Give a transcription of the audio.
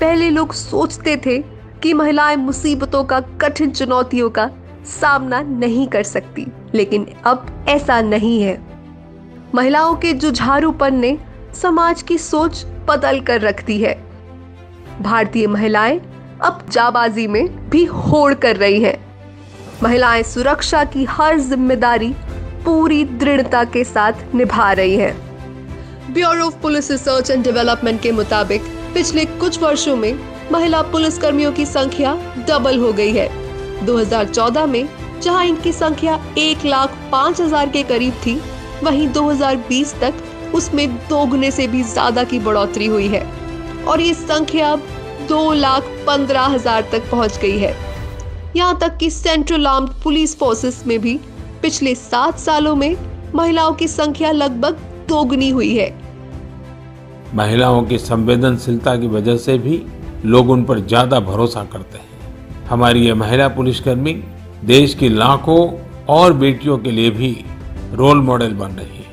पहले लोग सोचते थे कि महिलाएँ मुसीबतों का, कठिन चुनौतियों का सामना नहीं कर सकती, लेकिन अब ऐसा नहीं है। महिलाओं के जुझारूपन ने समाज की सोच बदल कर रख दी है। भारतीय महिलाएँ अब जाबाजी में भी होड़ कर रही हैं। महिलाएँ सुरक्षा की हर ज़िम्मेदारी पूरी दृढ़ता के साथ निभा रही हैं। Bureau of police research and development के मुताबिक पिछले कुछ वर्षों में महिला पुलिस कर्मियों की संख्या डबल हो गई है। 2014 में जहाँ इनकी संख्या एक लाख पाँच हज़ार के करीब थी, वहीं 2020 तक उसमें दोगुने से भी ज़्यादा की बढ़ोतरी हुई है। और ये संख्या अब दो लाख पंद्रह हज़ार तक पहुँच गई है। यहाँ तक कि सेंट्रल आर्म्ड पुलिस फोर्सेस में भी पिछले सात सालों में महिलाओं की संख्या लगभग दोगुनी हुई है। महिलाओं की संवेदनशीलता की वजह से भी लोग उन पर ज़्यादा भरोसा करते हैं। हमारी ये महिला पुलिसकर्मी देश की लाखों और बेटियों के लिए भी रोल मॉडल बन रही है।